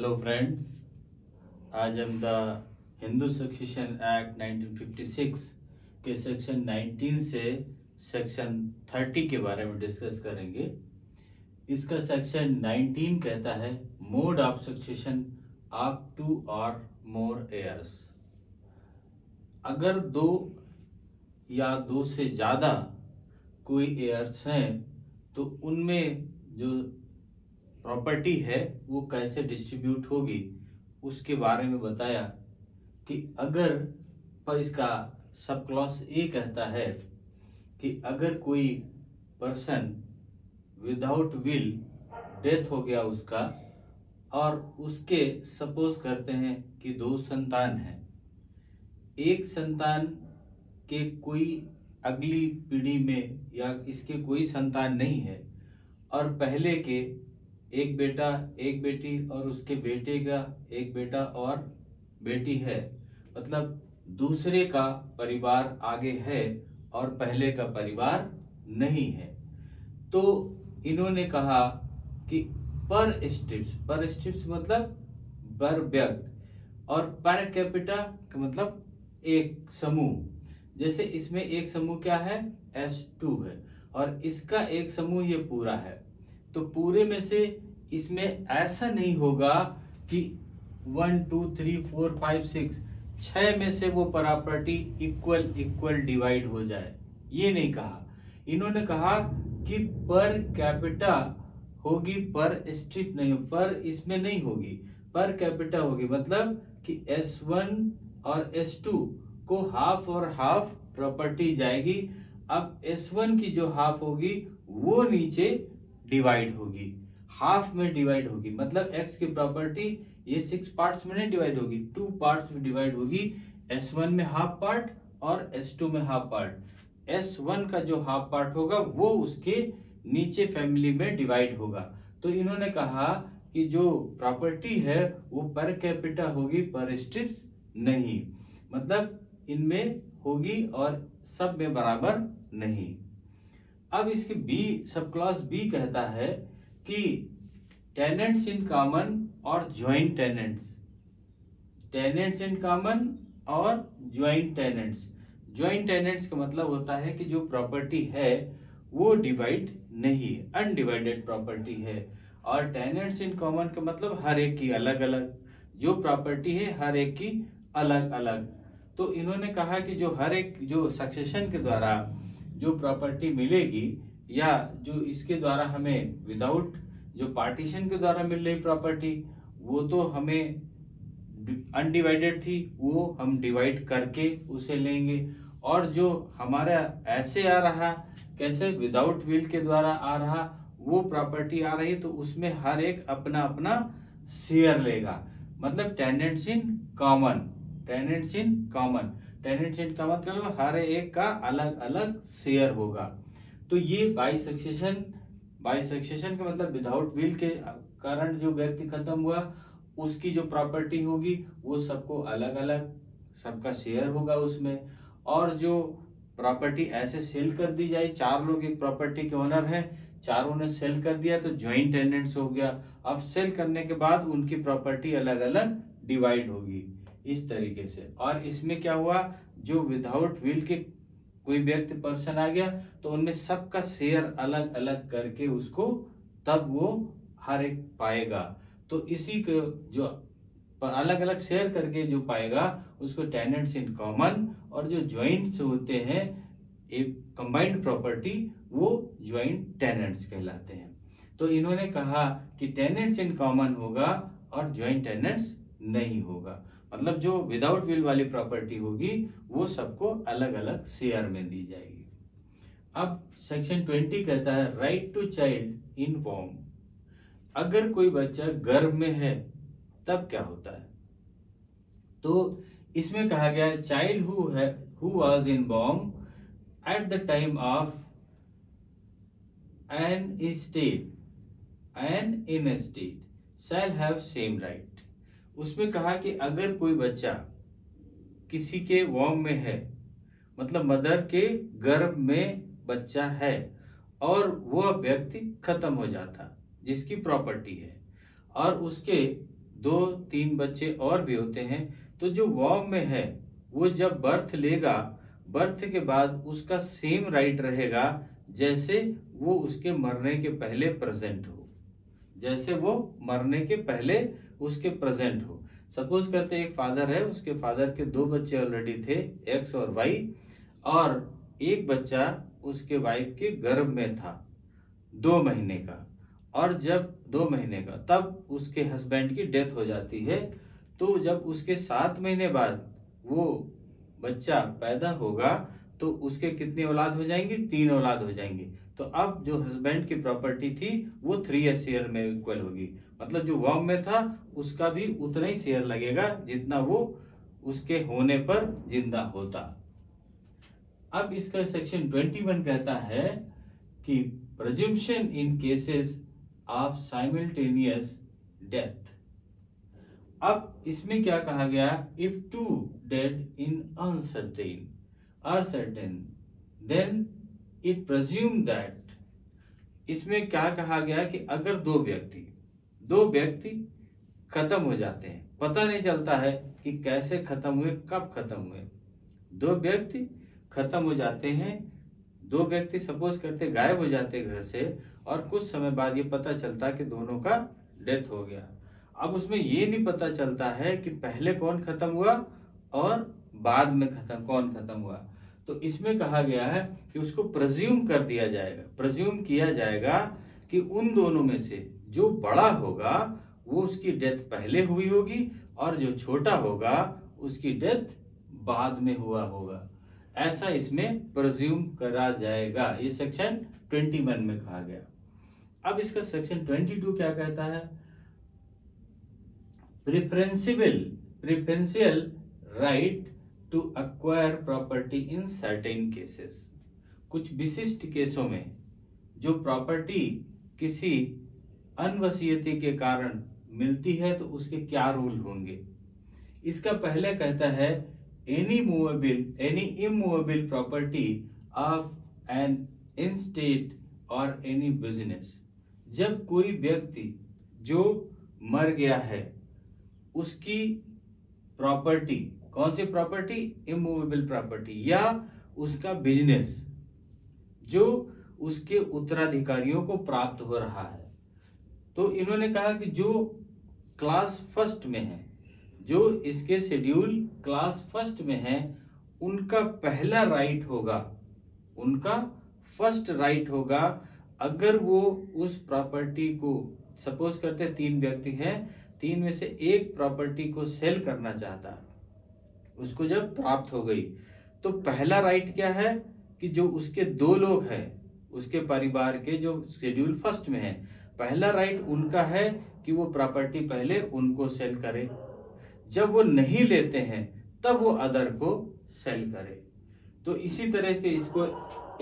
Hello friends आज हम the Hindu succession act 1956 के सेक्शन 19 से सेक्शन 30 के बारे में डिस्कस करेंगे। इसका सेक्शन 19 कहता है mode of succession up to और मोर एयर्स अगर दो या दो से ज़्यादा कोई एयर्स हैं तो उनमें जो प्रॉपर्टी है, वो कैसे डिस्ट्रीब्यूट होगी? उसके बारे में बताया कि अगर, पर इसका सब क्लॉस ए कहता है कि अगर कोई पर्सन विदाउट विल डेथ हो गया उसका, और उसके सपोज़ करते हैं कि दो संतान हैं। एक संतान के कोई अगली पीढ़ी में या इसके कोई संतान नहीं है, और पहले के एक बेटा, एक बेटी और उसके बेटे का एक बेटा और बेटी है। मतलब दूसरे का परिवार आगे है और पहले का परिवार नहीं है। तो इन्होंने कहा कि पर स्ट्रिप्स पर स्ट्रिप्स मतलब बर व्यक्त और पर कैपिटा का मतलब एक समूह। जैसे इसमें एक समूह क्या है? एस टू है और इसका एक समूह ये पूरा है। तो पूरे में से इसमें ऐसा नहीं होगा कि one, two, three, four, five, six छ में से वो प्रॉपर्टी इक्वल इक्वल डिवाइड हो जाए। ये नहीं कहा। इन्होंने कहा कि पर कैपिटा होगी, पर स्ट्रिप नहीं, पर इसमें नहीं होगी। पर कैपिटा होगी मतलब कि S1 और S2 को हाफ़ और हाफ़ प्रॉपर्टी जाएगी। अब S1 की जो हाफ़ होगी, वो नीचे डिवाइड होगी। हाफ़ में डिवाइड होगी। मतलब x की प्रॉपर्टी ये सिक्स पार्ट्स में नहीं डिवाइड होगी। टू पार्ट्स में डिवाइड होगी। S1 में हाफ़ पार्ट और S2 में हाफ़ पार्ट S1 का जो हाफ़ पार्ट होगा, वो उसके नीचे फैमिली में डिवाइड होगा। तो इन्होंने कहा कि जो प्रॉपर्टी है, वो पर कैपिटा होगी पर स्ट्रिप्स नहीं। मतलब इनमें होगी और सब में बराबर नहीं। अब इसके बी सब क्लास बी कहता है कि टेनेंट्स इन कॉमन और joint tenants tenants in common और ज्वाइंट टेनेंट्स ज्वाइंट टेनेंट्स का मतलब होता है कि जो प्रॉपर्टी है, वो डिवाइड नहीं है अनडिवाइडेड प्रॉपर्टी है। और टेनेंट्स इन कॉमन का मतलब हर एक की अलग अलग जो प्रॉपर्टी है, हर एक की अलग अलग तो इन्होंने कहा कि जो हर एक, जो सक्सेशन के द्वारा जो प्रॉपर्टी मिलेगी या जो इसके द्वारा हमें विदाउट जो पार्टीशन के द्वारा मिल रही प्रॉपर्टी वो तो हमें अनडिवाइडेड थी, वो हम डिवाइड करके उसे लेंगे। और जो हमारा ऐसे आ रहा, कैसे विदाउट विल के द्वारा आ रहा, वो प्रॉपर्टी आ रही तो उसमें हर एक अपना अपना शेयर लेगा। मतलब tenants in common tenants in common tenants in common मतलब हर एक का अलग अलग शेयर होगा। तो ये बाई सक्सेशन बाई सक्सेशन का मतलब विदाउट विल के कारण जो व्यक्ति खत्म हुआ, उसकी जो प्रॉपर्टी होगी, वो सबको अलग अलग, सबका शेयर होगा उसमें। और जो प्रॉपर्टी ऐसे सेल कर दी जाए, चार लोग एक प्रॉपर्टी के ओनर हैं, चारों ने सेल कर दिया तो ज्वाइंट टेनेंट्स हो गया। अब सेल करने के बाद उनकी प्रॉपर्टी अलग अलग डिवाइड होगी। इस तरीके से। और इसमें क्या हुआ? जो विदाउट विल के कोई व्यक्ति पर्सन आ गया तो उनमें सबका शेयर अलग अलग करके उसको तब वो हर एक पाएगा। तो इसी को जो अलग अलग शेयर करके जो पाएगा, उसको टेनेंट्स इन कॉमन और जो ज्वाइंट्स होते हैं एक कंबाइंड प्रॉपर्टी वो ज्वाइंट टेनेंट्स कहलाते हैं। तो इन्होंने कहा कि टेनेंट्स इन कॉमन होगा और ज्वाइंट टेनेंट्स नहीं होगा। मतलब जो विदाउट विल वाली प्रॉपर्टी होगी, वो सबको अलग अलग शेयर में दी जाएगी। अब सेक्शन 20 कहता है right to child in womb अगर कोई बच्चा गर्भ में है, तब क्या होता है? तो इसमें कहा गया है चाइल्ड हु है who was in Baum at the time of intestate an intestate shall have same right उसमें कहा कि अगर कोई बच्चा किसी के वॉम में है मतलब मदर के गर्भ में बच्चा है, और वह व्यक्ति खत्म हो जाता, जिसकी प्रॉपर्टी है, और उसके दो तीन बच्चे और भी होते हैं तो जो वॉम में है, वो जब बर्थ लेगा, बर्थ के बाद उसका सेम राइट रहेगा, जैसे वो उसके मरने के पहले प्रेजेंट हो, जैसे वो मरने के पहले उसके प्रेजेंट हो। सपोज़ करते एक फादर है, उसके फादर के दो बच्चे ऑलरेडी थे एक्स और वाई और एक बच्चा उसके वाइफ के गर्भ में था, दो महीने का। और जब दो महीने का, तब उसके हस्बैंड की डेथ हो जाती है। तो जब उसके सात महीने बाद वो बच्चा पैदा होगा तो उसके कितनी औलाद हो जाएँगे? तीन औलाद हो जाएँगे। तो अब जो हस्बैंड की प्रॉपर्टी थी, वो थ्री शेयर में इक्वल होगी। मतलब जो वॉम में था उसका भी उतना ही शेयर लगेगा जितना वो उसके होने पर ज़िंदा होता। अब इसका सेक्शन 21 कहता है कि presumption in cases of simultaneous death अब इसमें क्या कहा गया? If two dead in uncertain or certain then it presume that इसमें क्या कहा गया कि अगर दो व्यक्ति दो व्यक्ति खत्म हो जाते हैं। पता नहीं चलता है कि कैसे खत्म हुए, कब खत्म हुए। दो व्यक्ति खत्म हो जाते हैं, दो व्यक्ति सपोज़ करते गायब हो जाते घर से और कुछ समय बाद ये पता चलता कि दोनों का डेथ हो गया। अब उसमें ये नहीं पता चलता है कि पहले कौन खत्म हुआ और बाद में खत्म, कौन खत्म हुआ। तो इसमें कहा गया है कि उसको प्रज्यूम कर दिया जाएगा। प्रज्यूम किया जाएगा कि उन दोनों में से जो बड़ा होगा वो उसकी डेथ पहले हुई होगी और जो छोटा होगा, उसकी डेथ बाद में हुआ होगा। ऐसा इसमें प्रज्यूम करा जाएगा। ये सेक्शन 21 में कहा गया। अब इसका सेक्शन 22 क्या कहता है? Preferable preferential right to acquire property in certain cases कुछ विशिष्ट केसों में जो प्रॉपर्टी किसी अनवसीयती के कारण मिलती है तो उसके क्या रूल होंगे? इसका पहले कहता है any movable any immovable property of an intestate any business जब कोई व्यक्ति जो मर गया है, उसकी प्रॉपर्टी कौन सी प्रॉपर्टी इमूवेबल प्रॉपर्टी या उसका बिज़नेस जो उसके उत्तराधिकारियों को प्राप्त हो रहा है। तो इन्होंने कहा कि जो क्लास फ़र्स्ट में है। जो इसके शेड्यूल क्लास फ़र्स्ट में है, उनका पहला राइट होगा। उनका फ़र्स्ट राइट होगा। अगर वो उस प्रॉपर्टी को, सपोज़ करते तीन व्यक्ति हैं, तीन में से एक प्रॉपर्टी को सेल करना चाहता, उसको जब प्राप्त हो गई तो पहला राइट क्या है कि जो उसके दो लोग हैं, उसके परिवार के जो शेड्यूल फ़र्स्ट में है पहला राइट उनका है कि वो प्रॉपर्टी पहले उनको सेल करे। जब वो नहीं लेते हैं, तब वो अदर को सेल करे। तो इसी तरह के इसको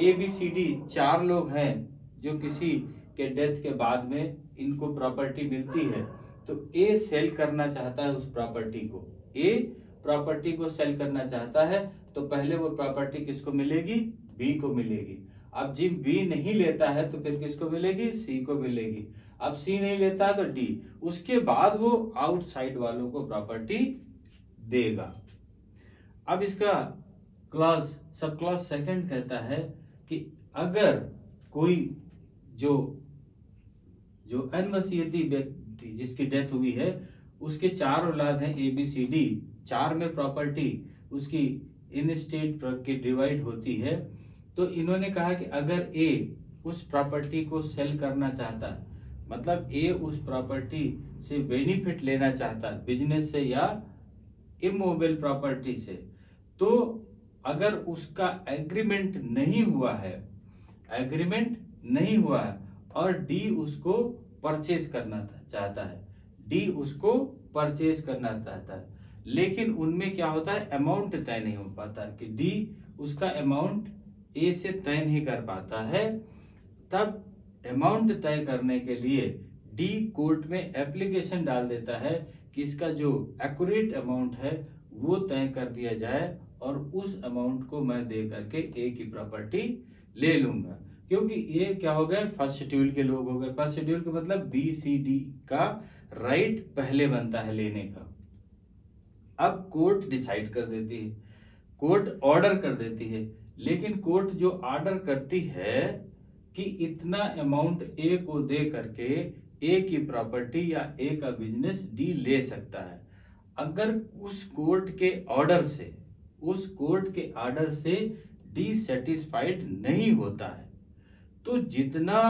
ए बी सी डी चार लोग हैं जो किसी के डेथ के बाद में इनको प्रॉपर्टी मिलती है। तो ए सेल करना चाहता है उस प्रॉपर्टी को। ए प्रॉपर्टी को सेल करना चाहता है तो पहले वो प्रॉपर्टी किसको मिलेगी? बी को मिलेगी। अब जिम बी नहीं लेता है तो फिर किसको मिलेगी? सी को मिलेगी। अब सी नहीं लेता तो डी। उसके बाद वो आउटसाइड वालों को प्रॉपर्टी देगा। अब इसका क्लास सब क्लास सेकंड कहता है कि अगर कोई जो जो अनवसीयती व्यक्ति जिसकी डेथ हुई है, उसके चार औलाद हैं ए, बी, सी, डी, चार में प्रॉपर्टी उसकी इन स्टेट की डिवाइड होती है तो इन्होंने कहा कि अगर ए उस प्रॉपर्टी को सेल करना चाहता मतलब ए उस प्रॉपर्टी से बेनिफिट लेना चाहता बिज़नेस से या इमोबाइल प्रॉपर्टी से तो अगर उसका एग्रीमेंट नहीं हुआ है एग्रीमेंट नहीं हुआ है, और डी उसको परचेज करना चाहता है डी उसको परचेज करना चाहता है, लेकिन उनमें क्या होता है अमाउंट तय नहीं हो पाता, कि डी उसका अमाउंट ए से तय नहीं कर पाता है, तब अमाउंट तय करने के लिए डी कोर्ट में एप्लीकेशन डाल देता है कि इसका जो एक्यूरेट अमाउंट है, वो तय कर दिया जाए और उस अमाउंट को मैं दे करके ए की प्रॉपर्टी ले लूँगा। क्योंकि ये क्या हो गए फ़र्स्ट शेड्यूल के लोग हो गए। फ़र्स्ट शेड्यूल का मतलब बी सी डी का राइट पहले बनता है लेने का। अब कोर्ट डिसाइड कर देती है। कोर्ट ऑर्डर कर देती है। लेकिन कोर्ट जो ऑर्डर करती है कि इतना अमाउंट ए को दे करके ए की प्रॉपर्टी या ए का बिज़नेस डी ले सकता है। अगर उस कोर्ट के ऑर्डर से, उस कोर्ट के ऑर्डर से डी सेटिस्फाइड नहीं होता है तो जितना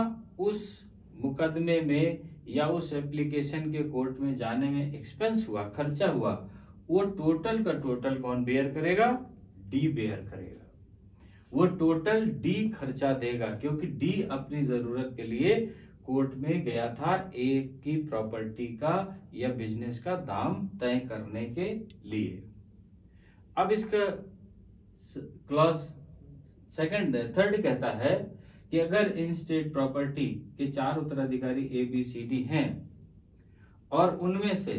उस मुकदमे में या उस एप्लीकेशन के कोर्ट में जाने में एक्सपेंस हुआ, खर्चा हुआ, वो टोटल का टोटल कौन बेयर करेगा? डी बेयर करेगा। वो टोटल डी खर्चा देगा, क्योंकि डी अपनी ज़रूरत के लिए कोर्ट में गया था ए की प्रॉपर्टी का या बिज़नेस का दाम तय करने के लिए। अब इसका क्लॉज सेकंड थर्ड कहता है कि अगर इन स्टेट प्रॉपर्टी के चार उत्तराधिकारी ए बी सी डी हैं और उनमें से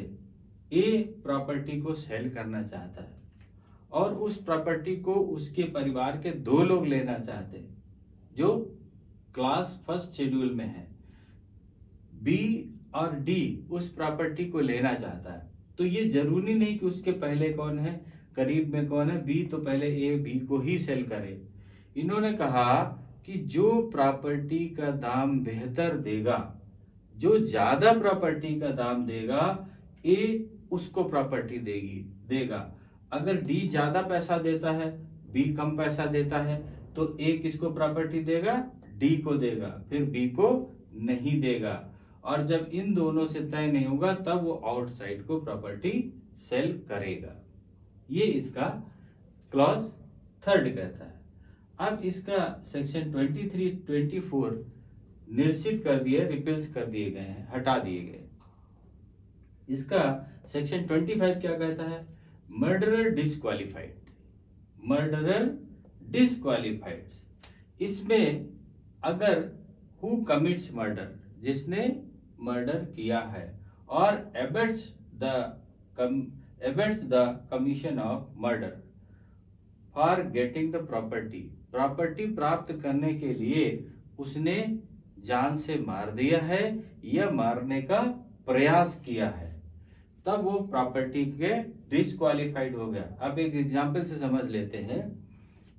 ए प्रॉपर्टी को सेल करना चाहता है और उस प्रॉपर्टी को उसके परिवार के दो लोग लेना चाहते हैं, जो क्लास फ़र्स्ट शेड्यूल में है। बी और डी उस प्रॉपर्टी को लेना चाहता है। तो ये ज़रूरी नहीं कि उसके पहले कौन है, करीब में कौन है। बी तो पहले ए, बी को ही सेल करे। इन्होंने कहा कि जो प्रॉपर्टी का दाम बेहतर देगा, जो ज़्यादा प्रॉपर्टी का दाम देगा, ए उसको प्रॉपर्टी देगी, देगा। अगर डी ज़्यादा पैसा देता है बी कम पैसा देता है तो ए किसको प्रॉपर्टी देगा? डी को देगा। फिर बी को नहीं देगा। और जब इन दोनों से तय नहीं होगा तब वो आउटसाइड को प्रॉपर्टी सेल करेगा। ये इसका क्लॉज थर्ड कहता है। अब इसका सेक्शन 23, 24 निश्चित कर दिए रिपेल्स कर दिए गए हैं हटा दिए गए। इसका सेक्शन 25 क्या कहता है? मर्डरर डिस्क्वालिफाइड मर्डरर डिस्क्वालिफाइड इसमें अगर हु कमिट्स मर्डर जिसने मर्डर किया है, और abets the abets the commission of murder for getting the property property प्राप्त करने के लिए उसने जान से मार दिया है या मारने का प्रयास किया है, तब वो प्रॉपर्टी के डिस्क्वालिफाइड हो गया। अब एक एग्ज़ाम्पल से समझ लेते हैं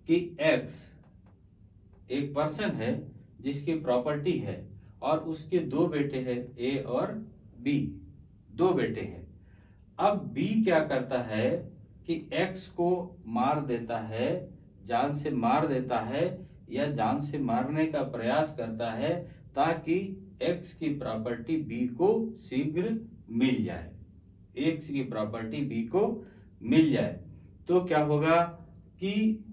कि एक्स एक पर्सन है जिसकी प्रॉपर्टी है और उसके दो बेटे हैं ए और बी दो बेटे हैं। अब बी क्या करता है कि एक्स को मार देता है, जान से मार देता है या जान से मारने का प्रयास करता है ताकि एक्स की प्रॉपर्टी बी को शीघ्र मिल जाए। एक्स की प्रॉपर्टी बी को मिल जाए तो क्या होगा कि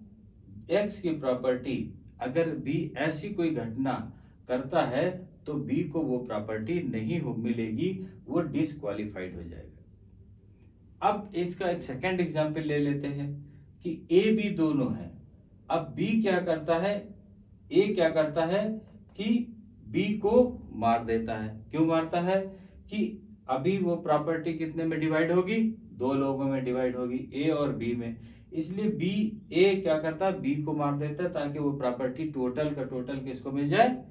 एक्स की प्रॉपर्टी अगर बी ऐसी कोई घटना करता है तो बी को वो प्रॉपर्टी नहीं हो, मिलेगी, वो डिसक्वालिफाइड हो जाएगा। अब इसका एक सेकंड एग्जांपल ले लेते हैं कि ए बी दोनों है। अब बी क्या करता है? ए क्या करता है कि बी को मार देता है। क्यों मारता है? कि अभी वो प्रॉपर्टी कितने में डिवाइड होगी? दो लोगों में डिवाइड होगी ए और बी में। इसलिए बी ए क्या करता है? बी को मार देता है ताकि वो प्रॉपर्टी टोटल का टोटल किसको मिल जाए?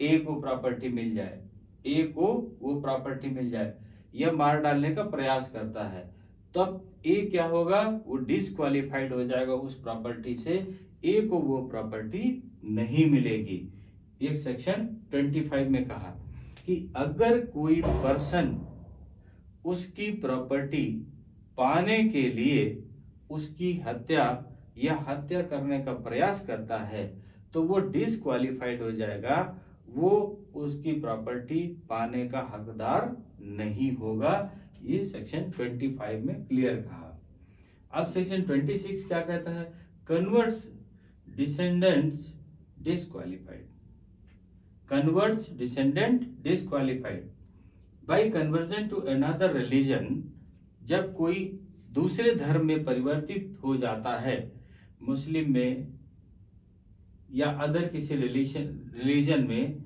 ए को प्रॉपर्टी मिल जाए। ए को वो प्रॉपर्टी मिल जाए। यह मार डालने का प्रयास करता है। तब ए क्या होगा? वो डिसक्वालिफाइड हो जाएगा उस प्रॉपर्टी से। ए को वो प्रॉपर्टी नहीं मिलेगी। एक सेक्शन 25 में कहा कि अगर कोई पर्सन उसकी प्रॉपर्टी पाने के लिए उसकी हत्या या हत्या करने का प्रयास करता है तो वो डिसक्वालिफाइड हो जाएगा। वो उसकी प्रॉपर्टी पाने का हकदार नहीं होगा। ये सेक्शन 25 में क्लियर कहा। अब सेक्शन 26 क्या कहता है? Converts descendants disqualified converts descendant disqualified by conversion to another religion जब कोई दूसरे धर्म में परिवर्तित हो जाता है, मुस्लिम में या अदर किसी रिलीजन रिलीजन में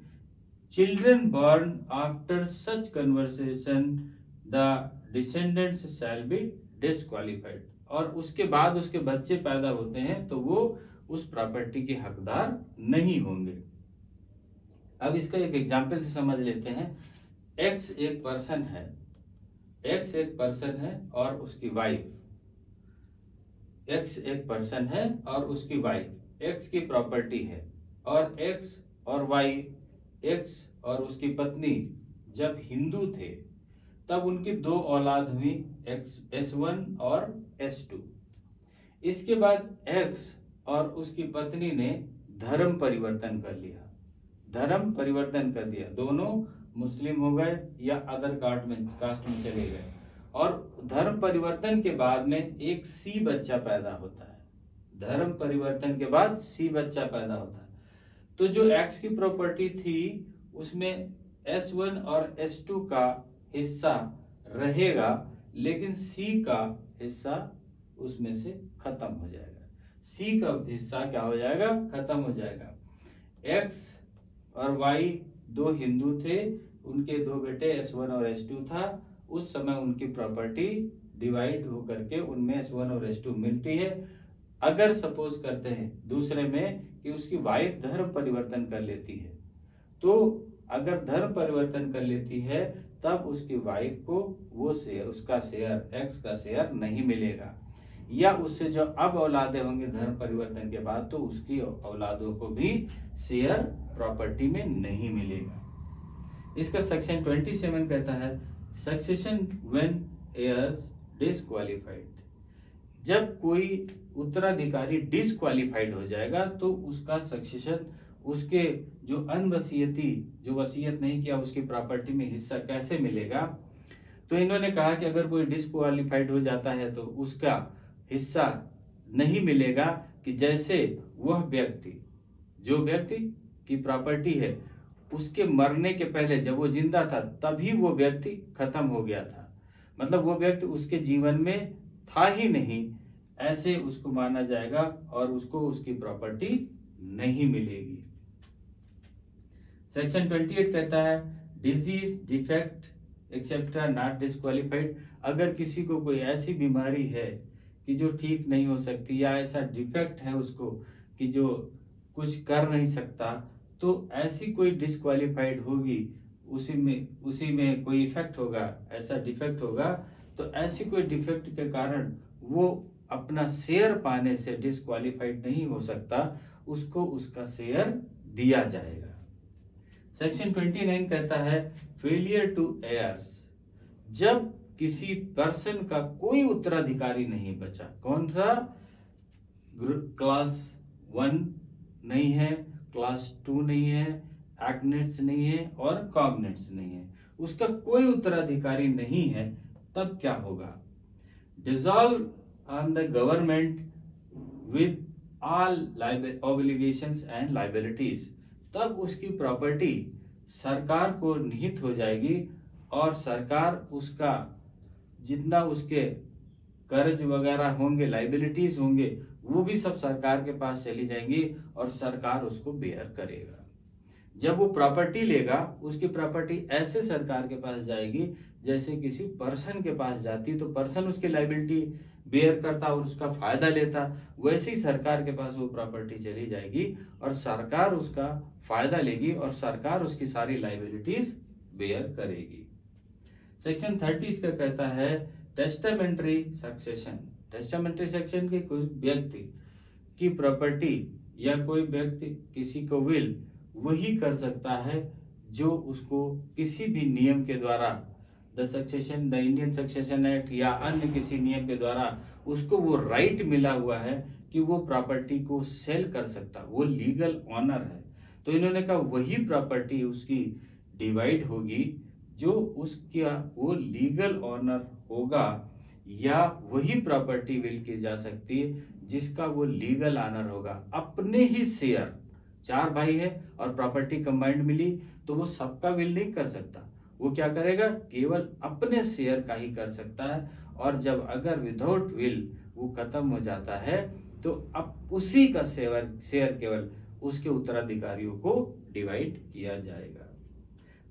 children born after such conversation the descendants shall be disqualified और उसके बाद उसके बच्चे पैदा होते हैं तो वो उस प्रॉपर्टी के हकदार नहीं होंगे। अब इसका एक एग्ज़ाम्पल से समझ लेते हैं। एक्स एक पर्सन है एक्स एक पर्सन है और उसकी वाइफ एक्स एक पर्सन है और उसकी वाइफ एक्स की प्रॉपर्टी है और एक्स और वाई एक्स और उसकी पत्नी. जब हिंदू थे, तब उनकी दो औलाद हुई एक्स एस वन और एस टू इसके बाद एक्स और उसकी पत्नी ने धर्म परिवर्तन कर लिया. धर्म परिवर्तन कर दिया. दोनों मुस्लिम हो गए या अदर कास्ट में कास्ट में चले गए। और धर्म परिवर्तन के बाद में एक सी बच्चा पैदा होता है। धर्म परिवर्तन के बाद सी बच्चा पैदा होता है। तो जो एक्स की प्रॉपर्टी थी, उसमें एस वन और एस टू का हिस्सा रहेगा, लेकिन सी का हिस्सा उसमें से खत्म हो जाएगा। सी का हिस्सा क्या हो जाएगा? खत्म हो जाएगा। एक्स और वाई दो हिंदू थे, उनके दो बेटे एस वन और एस टू था, उस समय उनकी प्रॉपर्टी डिवाइड होकर के उनमें एस वन और एस टू मिलती है। अगर सपोज़ करते हैं दूसरे में कि उसकी वाइफ धर्म परिवर्तन कर लेती है तो अगर धर्म परिवर्तन कर लेती है, तब उसकी वाइफ को वो शेयर उसका शेयर एक्स का शेयर नहीं मिलेगा। या उससे जो अब औलादे होंगे धर्म परिवर्तन के बाद तो उसकी औलादों को भी शेयर प्रॉपर्टी में नहीं मिलेगा। इसका सेक्शन 27 कहता है सक्सेशन व्हेन एयर्स डिसक्वालिफाइड जब कोई उत्तराधिकारी डिसक्वालिफाइड हो जाएगा तो उसका सक्सेशन उसके जो अनवसीयती, जो वसीयत नहीं किया, उसकी प्रॉपर्टी में हिस्सा कैसे मिलेगा? तो इन्होंने कहा कि अगर कोई डिसक्वालिफाइड हो जाता है तो उसका हिस्सा नहीं मिलेगा कि जैसे वह व्यक्ति, जो व्यक्ति की प्रॉपर्टी है, उसके मरने के पहले जब वो ज़िंदा था, तभी वो व्यक्ति खत्म हो गया था। मतलब वो व्यक्ति उसके जीवन में था ही नहीं, ऐसे उसको माना जाएगा और उसको उसकी प्रॉपर्टी नहीं मिलेगी। सेक्शन 28 कहता है disease defect except not disqualified अगर किसी को कोई ऐसी बीमारी है कि जो ठीक नहीं हो सकती या ऐसा डिफेक्ट है उसको कि जो कुछ कर नहीं सकता तो ऐसी कोई डिस्क्वालिफाइड होगी, उसी में उसी में कोई इफ़ेक्ट होगा, ऐसा डिफेक्ट होगा तो ऐसी कोई डिफेक्ट के कारण वो अपना शेयर पाने से डिस्क्वालिफाइड नहीं हो सकता, उसको उसका शेयर दिया जाएगा। सेक्शन 29 कहता है फेलियर टू एयर्स जब किसी पर्सन का कोई उत्तराधिकारी नहीं बचा। कौन सा? क्लास वन नहीं है क्लास टू नहीं है एक्नेट्स नहीं है और कॉग्नेट्स नहीं है। उसका कोई उत्तराधिकारी नहीं है, तब क्या होगा? Dissolve on the government with all obligation and liabilities तब उसकी प्रॉपर्टी सरकार को निहित हो जाएगी और सरकार उसका जितना उसके कर्ज वगैरह होंगे लाइबिलिटीज होंगे, वो भी सब सरकार के पास चली जाएँगी और सरकार उसको बेयर करेगा। जब वो प्रॉपर्टी लेगा, उसकी प्रॉपर्टी ऐसे सरकार के पास जाएगी, जैसे किसी पर्सन के पास जाती तो पर्सन उसकी लाइबिलिटी बेयर करता और उसका फ़ायदा लेता, वैसे ही सरकार के पास वो प्रॉपर्टी चली जाएगी और सरकार उसका फ़ायदा लेगी और सरकार उसकी सारी लाइबिलिटीज बेयर करेगी। सेक्शन थर्टी इसका कहता है टेस्टामेंट्री सक्सेशन टेस्टामेंट्री सेक्शन के कोई व्यक्ति की प्रॉपर्टी या कोई व्यक्ति किसी को विल वही कर सकता है जो उसको किसी भी नियम के द्वारा the succession the Indian succession act या अन्य किसी नियम के द्वारा उसको वो राइट मिला हुआ है कि वो प्रॉपर्टी को सेल कर सकता, वो लीगल ऑनर है। तो इन्होंने कहा वही प्रॉपर्टी उसकी डिवाइड होगी जो उसका वो लीगल ऑनर होगा, या वही प्रॉपर्टी विल की जा सकती है, जिसका वो लीगल ऑनर होगा। अपने ही शेयर चार भाई है और प्रॉपर्टी कंबाइंड मिली तो वो सबका विल नहीं कर सकता। वो क्या करेगा? केवल अपने शेयर का ही कर सकता है, और जब अगर विदाउट विल वो खत्म हो जाता है तो अब उसी का शेयर शेयर केवल उसके उत्तराधिकारियों को डिवाइड किया जाएगा।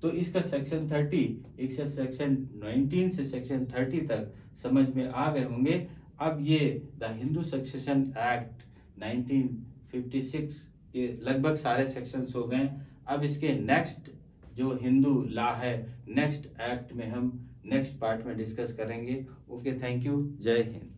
तो इसका सेक्शन 30 एक से सेक्शन 19 से सेक्शन 30 तक समझ में आ गए होंगे। अब ये द हिंदू सक्सेशन एक्ट 1956 के लगभग सारे सेक्शंस हो गए। अब इसके नेक्स्ट जो हिंदू लॉ है नेक्स्ट एक्ट में हम नेक्स्ट पार्ट में डिस्कस करेंगे। Okay thank you Jai Hind.